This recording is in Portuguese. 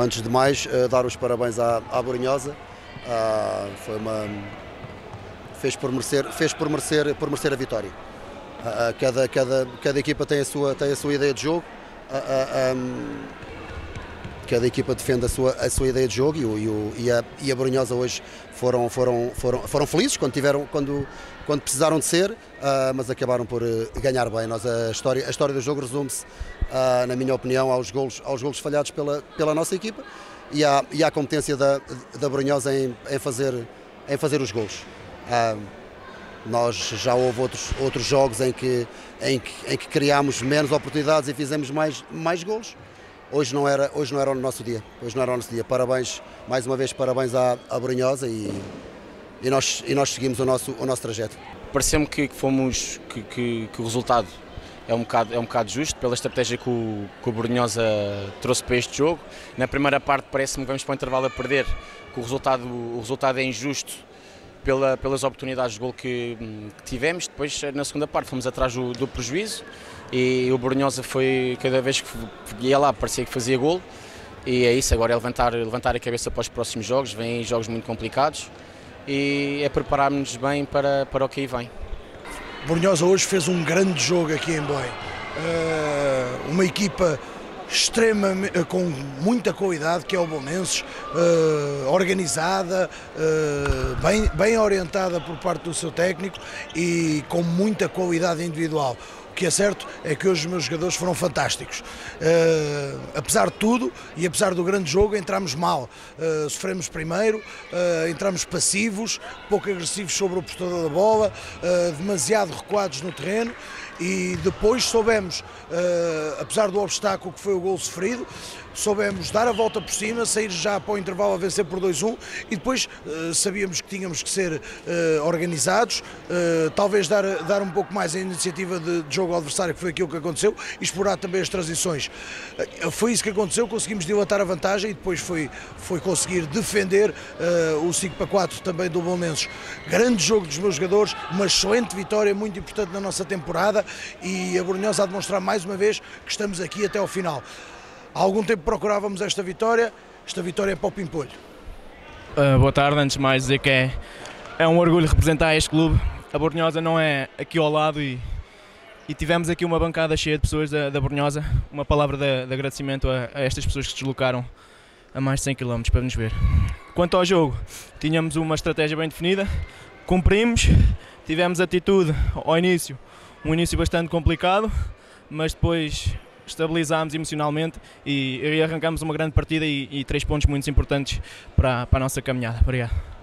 antes de mais, uh, dar os parabéns à, à Borinhosa. Uh, foi uma. fez por merecer, fez por merecer, por merecer a vitória. Uh, cada, cada, cada equipa tem a sua, tem a sua ideia de jogo. Um, cada equipa defende a sua, a sua ideia de jogo e, o, e, a, e a Borinhosa hoje foram, foram, foram, foram felizes quando, tiveram, quando, quando precisaram de ser, uh, mas acabaram por uh, ganhar bem. Nós, a, história, a história do jogo resume-se, uh, na minha opinião, aos golos, aos golos falhados pela, pela nossa equipa e à, e à competência da, da Borinhosa em, em, fazer, em fazer os golos. nós já houve outros, outros jogos em que, em, que, em que criámos menos oportunidades e fizemos mais, mais golos hoje não era hoje não era o nosso dia. Hoje não era o nosso dia. Parabéns mais uma vez parabéns à, à Brunhosa e, e nós e nós seguimos o nosso o nosso trajeto. Pareceu-me que, fomos que, que, que, o resultado é um bocado é um bocado justo pela estratégia que o, que o Brunhosa trouxe para este jogo. Na primeira parte parece-me que vamos para o intervalo a perder que o resultado o resultado é injusto pela, pelas oportunidades de gol que, que, tivemos. Depois, na segunda parte, fomos atrás do, do prejuízo e o Brunhosa foi, cada vez que ia lá, parecia que fazia gol. E é isso, agora é levantar, levantar a cabeça para os próximos jogos. Vêm jogos muito complicados e é prepararmos-nos bem para, para o que aí vem. Brunhosa hoje fez um grande jogo aqui em Belém. Uh, uma equipa extremamente, eh, com muita qualidade, que é o Bolonenses, uh, organizada, uh, bem, bem orientada por parte do seu técnico e com muita qualidade individual. O que é certo é que hoje os meus jogadores foram fantásticos. Uh, apesar de tudo e apesar do grande jogo, entramos mal. Uh, sofremos primeiro, uh, entramos passivos, pouco agressivos sobre o portador da bola, demasiado recuados no terreno e depois soubemos, apesar do obstáculo que foi o gol sofrido, soubemos dar a volta por cima, sair já para o intervalo a vencer por 2-1 e depois uh, sabíamos que tínhamos que ser uh, organizados, talvez dar, dar um pouco mais a iniciativa de, de, jogo ao adversário, que foi aquilo que aconteceu, e explorar também as transições. foi isso que aconteceu, conseguimos dilatar a vantagem e depois foi, foi conseguir defender o 5 para 4 também do Bolonenses. Grande jogo dos meus jogadores, uma excelente vitória, muito importante na nossa temporada e a Brunhosa a demonstrar mais uma vez que estamos aqui até ao final. Há algum tempo procurávamos esta vitória, esta vitória é para o Pimpolho. Uh, boa tarde, antes de mais dizer que é, é um orgulho representar este clube. A Bornhosa não é aqui ao lado e, e tivemos aqui uma bancada cheia de pessoas da, da Bornhosa. Uma palavra de, de agradecimento a, a, estas pessoas que se deslocaram a mais de 100 km para nos ver. Quanto ao jogo, tínhamos uma estratégia bem definida, cumprimos, tivemos atitude ao início um início bastante complicado, mas depois estabilizámos emocionalmente e, e arrancamos uma grande partida e, e três pontos muito importantes para, para a nossa caminhada. Obrigado.